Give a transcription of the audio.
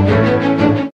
Música